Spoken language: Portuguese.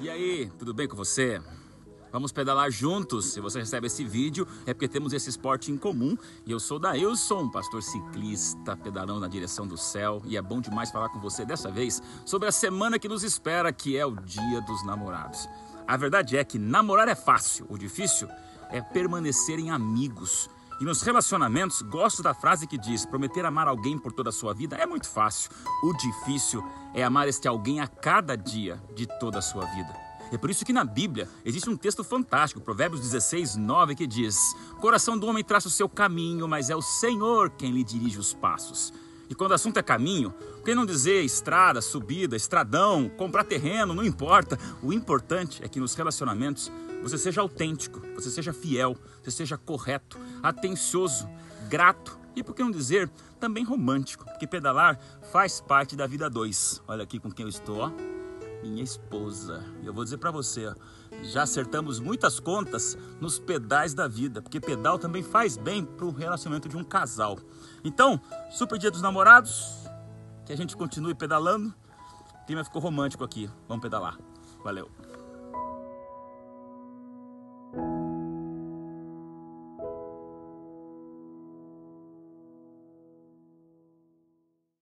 E aí, tudo bem com você? Vamos pedalar juntos. Se você recebe esse vídeo, é porque temos esse esporte em comum. E eu sou Dailson, pastor ciclista, pedalando na direção do céu. E é bom demais falar com você dessa vez sobre a semana que nos espera, que é o Dia dos Namorados. A verdade é que namorar é fácil, o difícil é permanecerem amigos. E nos relacionamentos, gosto da frase que diz: prometer amar alguém por toda a sua vida é muito fácil. O difícil é amar este alguém a cada dia de toda a sua vida. É por isso que na Bíblia existe um texto fantástico, Provérbios 16, 9, que diz: Coração do homem traça o seu caminho, mas é o Senhor quem lhe dirige os passos. E quando o assunto é caminho, por que não dizer estrada, subida, estradão, comprar terreno, não importa. O importante é que nos relacionamentos você seja autêntico, você seja fiel, você seja correto, atencioso, grato e, por que não dizer, também romântico, porque pedalar faz parte da vida dois. Olha aqui com quem eu estou, ó. Minha esposa. E eu vou dizer para você, ó, já acertamos muitas contas nos pedais da vida, porque pedal também faz bem para o relacionamento de um casal. Então, super dia dos namorados, que a gente continue pedalando. O clima ficou romântico aqui. Vamos pedalar. Valeu.